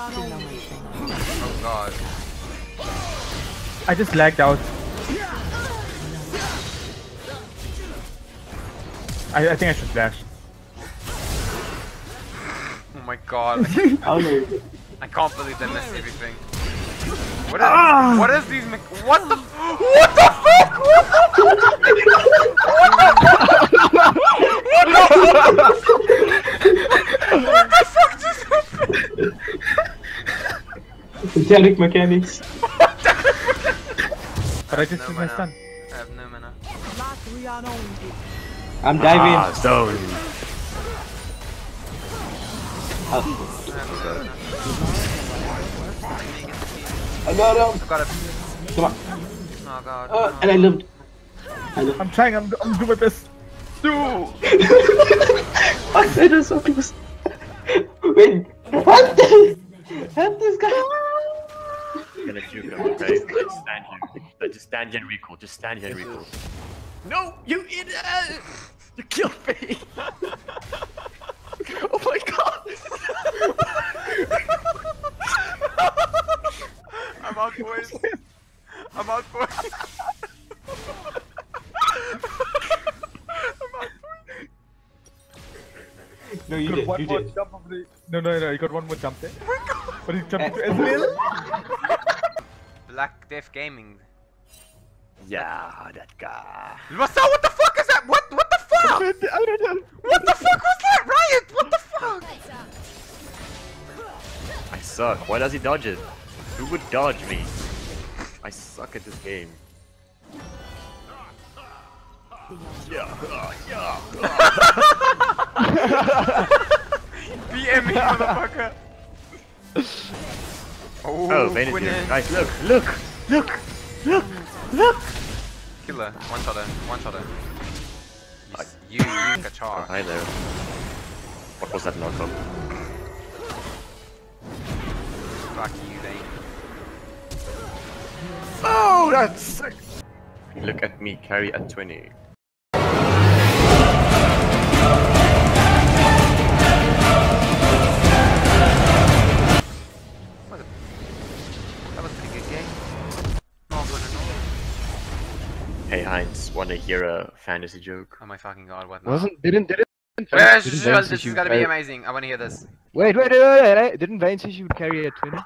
Oh god. I just lagged out. I, I think I should dash. Oh my god. I don't know. I can't believe they missed everything. What is, ah! what is these What the- What the fuck? What the fuck just happened? Derek mechanics. But I just No did my mana. stun. I have no mana. I'm diving. Ah, zone. I have no mana. I got him. I got it. Come on. Oh god. Uh, no. and I lived. I lived. I'm trying, I'm, I'm doing my best. Do! I said it so close. Wait. What? Help this guy. I'm gonna juke him, okay? Just stand here. Like, Just stand here and recall. Just stand here and recall. No! You idiot! You killed me! oh my god! I'm out, boys. I'm out, boys. I'm out, boys. No, you Got did. one You more did. jump of the... No, no, no, he got one more jump there. Oh But he jumped Eh. into Ezreal. Black Death Gaming. yeah, that guy. What's that? What the fuck is that? What? What the fuck? I don't know. What the fuck was that? Riot! What the fuck? I suck. Why does he dodge it? Who would dodge me? I suck at this game. Yeah, uh, yeah. BM me, motherfucker. Oh, Oh, here. Guys, look, look, look, look, look. Killer. One shot her. One shot her. You, you, you, Oh, hi there. What was that knockup? Fuck you, Vayne. Oh, that's sick. Look at me carry at 20. Hey Heinz, wanna hear a fantasy joke? Oh my fucking god, what now? Wasn't didn't didn't. Wait, didn't wait, Vayne shh, say this she is gonna be amazing. I wanna hear this. Wait, wait, wait, wait, wait, Didn't Vayne say she would carry a twin?